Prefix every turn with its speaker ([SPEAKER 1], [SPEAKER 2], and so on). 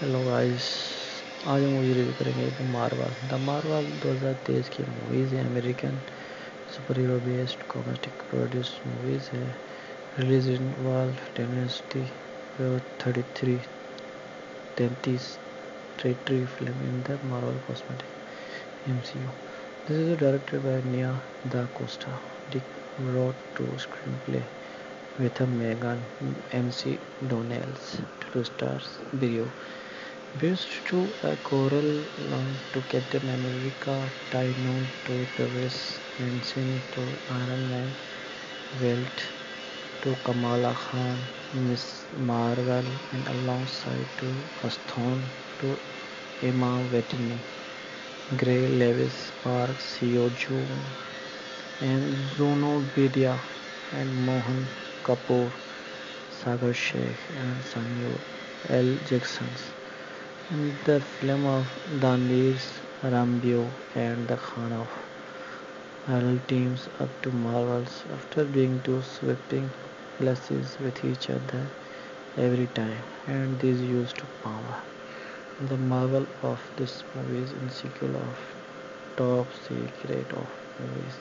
[SPEAKER 1] Hello guys आज हम movie review करेंगे द मार्वल द मार्वल 2023 की मूवीज़ है American super hero based comedic produce movies है। Release in world dynasty thirty three तैंतीस film in the Marvel cosmetic M C U this is directed by Nia DaCosta Dick wrote to screenplay with a Megan MC Donnells to stars Based uh, to a choral to Captain America, known to Travis Hansen to Iron Man, Welt to Kamala Khan, Miss Marvel, and alongside to Aston to Emma Watson, Gary Lewis, Park Seo Joon, and Bruno Bedia, and Mohan Kapoor, Sagar Sheikh, and Samuel L. Jackson the film of Danvers Rambeau and the Khan of Harold teams up to Marvels after being two sweeping clashes with each other every time and this used to power. The marvel of this movie is in sequel of top secret of movies.